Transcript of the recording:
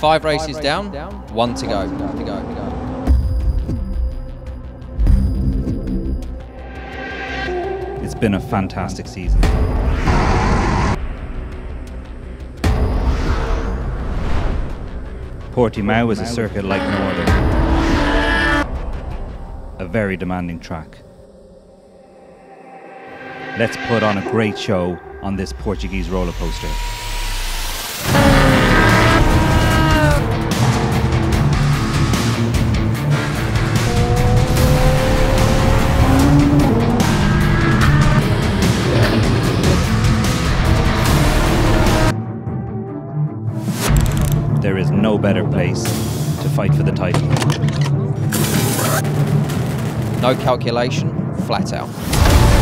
Five races down, one to go. To go. It's been a fantastic season. Portimao is a circuit like no other. A very demanding track. Let's put on a great show on this Portuguese roller coaster. There is no better place to fight for the title. No calculation, flat out.